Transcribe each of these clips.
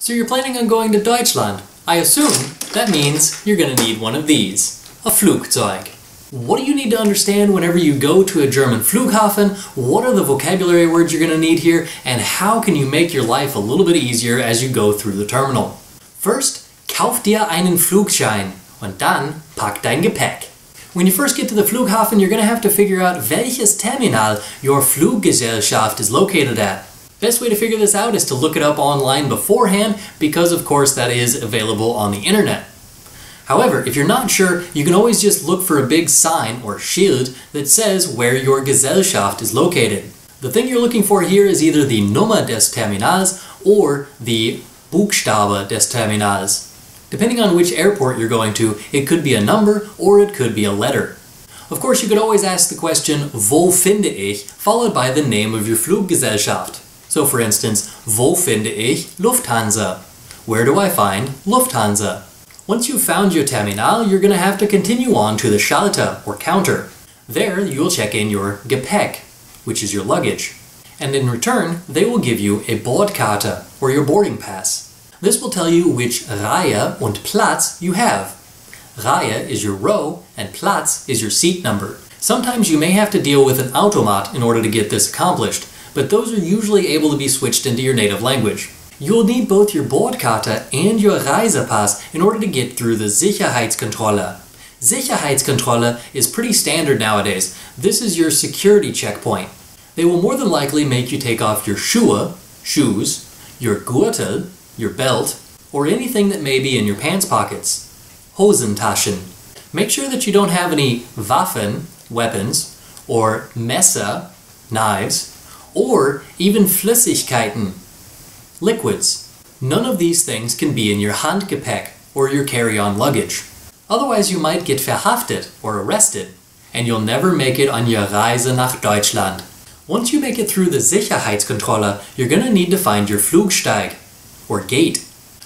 So you're planning on going to Deutschland. I assume that means you're going to need one of these. A Flugzeug. What do you need to understand whenever you go to a German Flughafen? What are the vocabulary words you're going to need here? And how can you make your life a little bit easier as you go through the terminal? First, kauf dir einen Flugschein und dann pack dein Gepäck. When you first get to the Flughafen, you're going to have to figure out welches Terminal your Fluggesellschaft is located at. Best way to figure this out is to look it up online beforehand because of course that is available on the internet. However, if you're not sure, you can always just look for a big sign or Schild that says where your Gesellschaft is located. The thing you're looking for here is either the Nummer des Terminals or the Buchstabe des Terminals. Depending on which airport you're going to, it could be a number or it could be a letter. Of course, you could always ask the question, Wo finde ich? followed by the name of your Fluggesellschaft. So for instance, Wo finde ich Lufthansa? Where do I find Lufthansa? Once you've found your terminal, you're going to have to continue on to the Schalter, or counter. There, you'll check in your Gepäck, which is your luggage. And in return, they will give you a Bordkarte, or your boarding pass. This will tell you which Reihe und Platz you have. Reihe is your row, and Platz is your seat number. Sometimes you may have to deal with an automat in order to get this accomplished, but those are usually able to be switched into your native language. You'll need both your Bordkarte and your Reisepass in order to get through the Sicherheitskontrolle. Sicherheitskontrolle is pretty standard nowadays. This is your security checkpoint. They will more than likely make you take off your Schuhe, shoes, your Gürtel, your belt, or anything that may be in your pants pockets. Hosentaschen. Make sure that you don't have any Waffen, weapons, or Messer, knives, or even Flüssigkeiten, liquids. None of these things can be in your Handgepäck or your carry-on luggage. Otherwise you might get verhaftet or arrested, and you'll never make it on your Reise nach Deutschland. Once you make it through the Sicherheitskontrolle, you're going to need to find your Flugsteig, or gate.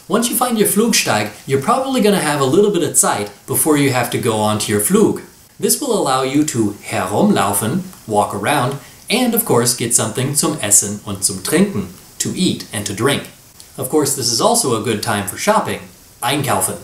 Once you find your Flugsteig, you're probably going to have a little bit of Zeit before you have to go on to your Flug. This will allow you to herumlaufen, walk around, and of course get something zum Essen und zum Trinken, to eat and to drink. Of course, this is also a good time for shopping, einkaufen.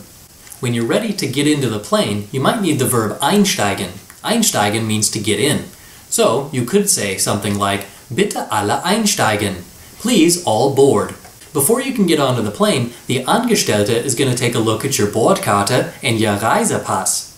When you're ready to get into the plane, you might need the verb einsteigen. Einsteigen means to get in. So you could say something like, Bitte alle einsteigen. Please all board. Before you can get onto the plane, the Angestellte is going to take a look at your Bordkarte and your Reisepass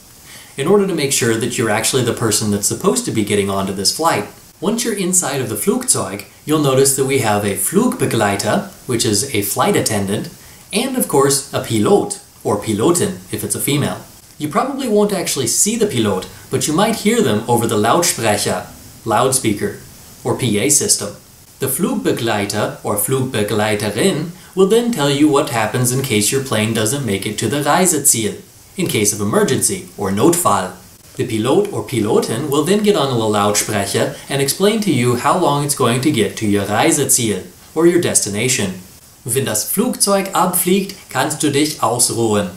in order to make sure that you're actually the person that's supposed to be getting onto this flight. Once you're inside of the Flugzeug, you'll notice that we have a Flugbegleiter, which is a flight attendant, and of course a Pilot, or Pilotin if it's a female. You probably won't actually see the Pilot, but you might hear them over the Lautsprecher, loudspeaker, or PA system. The Flugbegleiter or Flugbegleiterin will then tell you what happens in case your plane doesn't make it to the Reiseziel, in case of emergency or Notfall. The Pilot or Pilotin will then get on the Lautsprecher and explain to you how long it's going to get to your Reiseziel, or your destination. Wenn das Flugzeug abfliegt, kannst du dich ausruhen.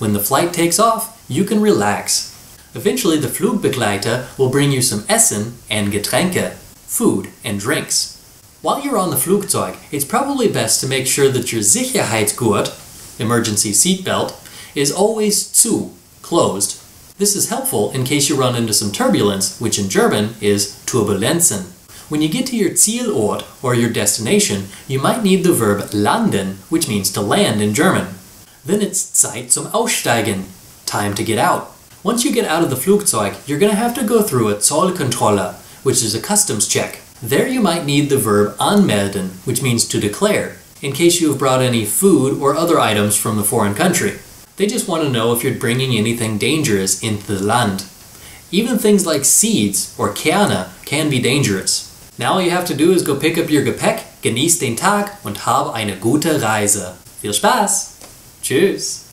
When the flight takes off, you can relax. Eventually the Flugbegleiter will bring you some Essen and Getränke, food and drinks. While you're on the Flugzeug, it's probably best to make sure that your Sicherheitsgurt, emergency seatbelt, is always zu, closed. This is helpful in case you run into some turbulence, which in German is Turbulenzen. When you get to your Zielort, or your destination, you might need the verb landen, which means to land in German. Then it's Zeit zum Aussteigen, time to get out. Once you get out of the Flugzeug, you're going to have to go through a Zollkontrolle, which is a customs check. There you might need the verb anmelden, which means to declare, in case you have brought any food or other items from the foreign country. They just want to know if you're bringing anything dangerous into the land. Even things like seeds or Kerne can be dangerous. Now all you have to do is go pick up your Gepäck, genieß den Tag und hab eine gute Reise. Viel Spaß! Tschüss!